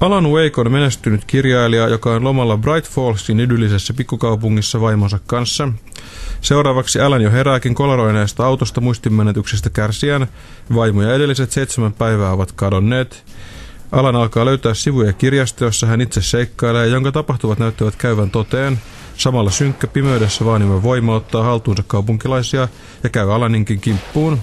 Alan Wake on menestynyt kirjailija, joka on lomalla Bright Fallsin idyllisessä pikkukaupungissa vaimonsa kanssa. Seuraavaksi Alan jo herääkin kolaroineesta autosta muistinmenetyksestä kärsijän. Vaimo ja edelliset seitsemän päivää ovat kadonneet. Alan alkaa löytää sivuja kirjasta, jossa hän itse seikkailee, jonka tapahtuvat näyttävät käyvän toteen. Samalla synkkä pimeydessä vaaniva voima ottaa haltuunsa kaupunkilaisia ja käy Alaninkin kimppuun.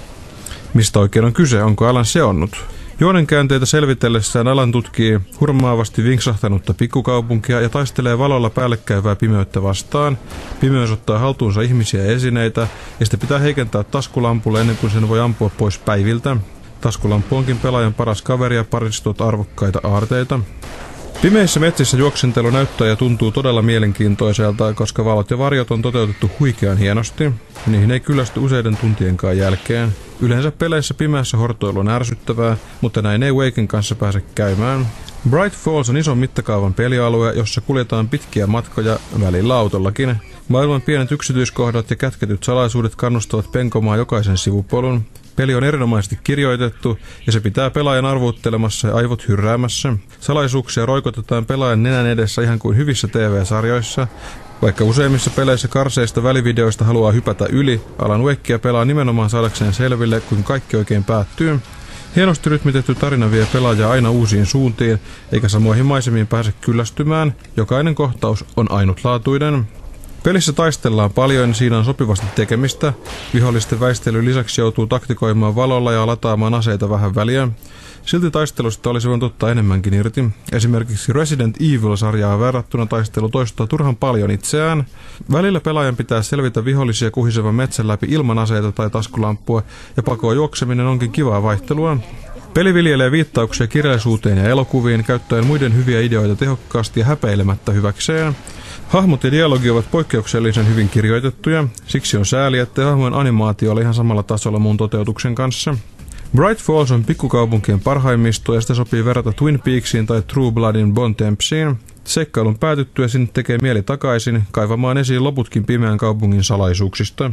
Mistä oikein on kyse? Onko Alan seonnut? Juonenkäänteitä selvitellessään Alan tutkii hurmaavasti vinksahtanutta pikkukaupunkia ja taistelee valolla päällekkäyvää pimeyttä vastaan. Pimeys ottaa haltuunsa ihmisiä ja esineitä ja sitä pitää heikentää taskulampulle ennen kuin sen voi ampua pois päiviltä. Taskulampu onkin pelaajan paras kaveri ja paristot arvokkaita aarteita. Pimeissä metsissä juoksentelu näyttää ja tuntuu todella mielenkiintoiselta, koska valot ja varjot on toteutettu huikean hienosti. Niihin ei kyllästy useiden tuntienkaan jälkeen. Yleensä peleissä pimeässä hortoilu on ärsyttävää, mutta näin ei Waken kanssa pääse käymään. Bright Falls on ison mittakaavan pelialue, jossa kuljetaan pitkiä matkoja välillä autollakin. Maailman pienet yksityiskohdat ja kätketyt salaisuudet kannustavat penkomaan jokaisen sivupolun. Peli on erinomaisesti kirjoitettu ja se pitää pelaajan arvuuttelemassa ja aivot hyrräämässä. Salaisuuksia roikotetaan pelaajan nenän edessä ihan kuin hyvissä TV-sarjoissa. Vaikka useimmissa peleissä karseista välivideoista haluaa hypätä yli, Alan Wakea pelaa nimenomaan saadakseen selville, kun kaikki oikein päättyy. Hienosti rytmitetty tarina vie pelaajaa aina uusiin suuntiin, eikä samoihin maisemiin pääse kyllästymään. Jokainen kohtaus on ainutlaatuinen. Pelissä taistellaan paljon, siinä on sopivasti tekemistä. Vihollisten väistelyn lisäksi joutuu taktikoimaan valolla ja lataamaan aseita vähän väliä. Silti taistelusta olisi voinut ottaa enemmänkin irti. Esimerkiksi Resident Evil-sarjaa verrattuna taistelu toistaa turhan paljon itseään. Välillä pelaajan pitää selvitä vihollisia kuhisevan metsän läpi ilman aseita tai taskulampua, ja pakoa juokseminen onkin kivaa vaihtelua. Peli viljelee viittauksia kirjallisuuteen ja elokuviin, käyttäen muiden hyviä ideoita tehokkaasti ja häpeilemättä hyväkseen. Hahmot ja dialogi ovat poikkeuksellisen hyvin kirjoitettuja, siksi on sääli, että hahmojen animaatio oli ihan samalla tasolla muun toteutuksen kanssa. Bright Falls on pikkukaupunkien parhaimmisto ja sitä sopii verrata Twin Peaksiin tai True Bloodin Bon Tempsiin. Seikkailun päätyttyä sinne tekee mieli takaisin, kaivamaan esiin loputkin pimeän kaupungin salaisuuksista.